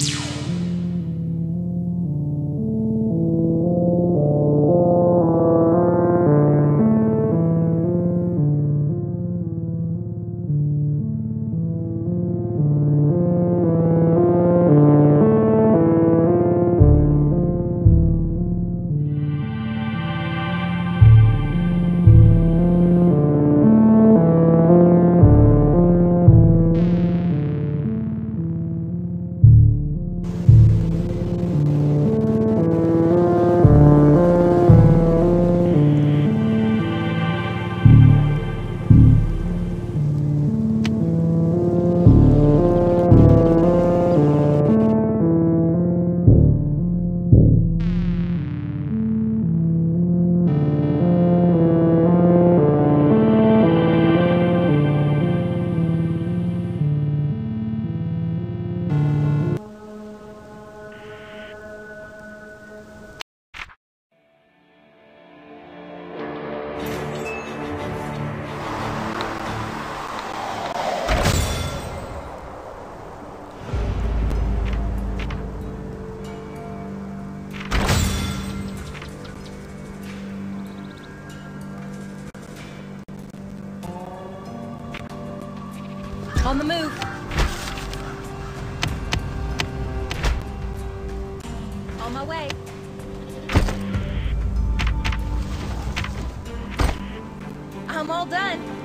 you. On the move. On my way. I'm all done.